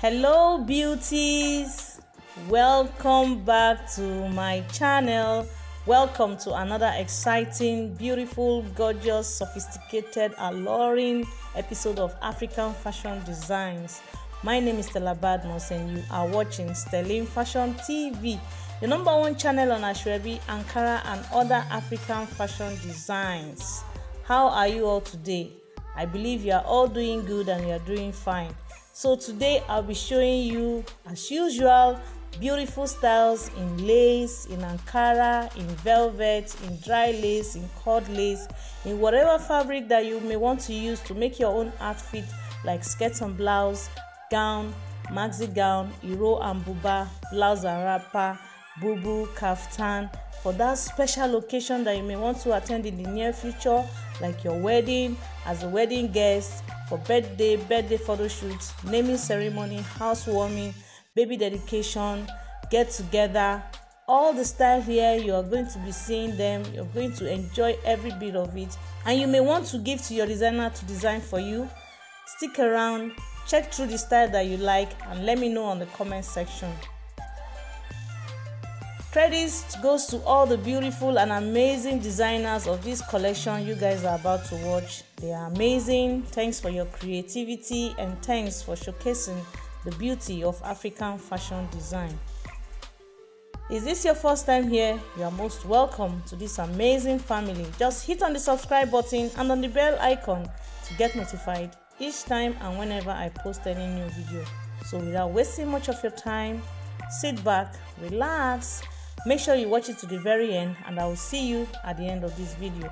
hello beauties. Welcome back to my channel. Welcome to another exciting beautiful gorgeous sophisticated alluring episode of african fashion designs. My name is stella badmus and you are watching stellyn fashion tv the number one channel on asoebi ankara and other african fashion designs. How are you all today? I believe you are all doing good and you are doing fine so today i'll be showing you as usual beautiful styles in lace in ankara in velvet in dry lace in cord lace in whatever fabric that you may want to use to make your own outfit like skirt and blouse gown maxi gown iro and buba blouse and wrapper boubou kaftan for that special occasion that you may want to attend in the near future like your wedding as a wedding guest for birthday birthday photo shoot naming ceremony housewarming baby dedication get together. All the style here you are going to be seeing them you're going to enjoy every bit of it. And you may want to give to your designer to design for you. Stick around check through the style that you like and let me know on the comment section Credits goes to all the beautiful and amazing designers of this collection you guys are about to watch. They are amazing. Thanks for your creativity and thanks for showcasing the beauty of African fashion design. Is this your first time here? You are most welcome to this amazing family. Just hit on the subscribe button and on the bell icon to get notified each time and whenever I post any new video. So without wasting much of your time, sit back, relax, Make sure you watch it to the very end and I will see you at the end of this video.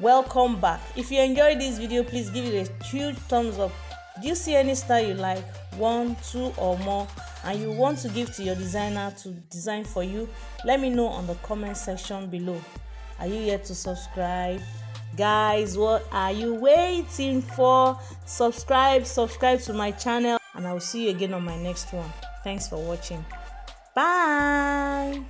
Welcome back. If you enjoyed this video please give it a huge thumbs up. Do you see any style you like? One two or more? And you want to give to your designer to design for you? Let me know on the comment section below. Are you yet to subscribe? Guys what are you waiting for? Subscribe subscribe to my channel and i will see you again on my next one. Thanks for watching. Bye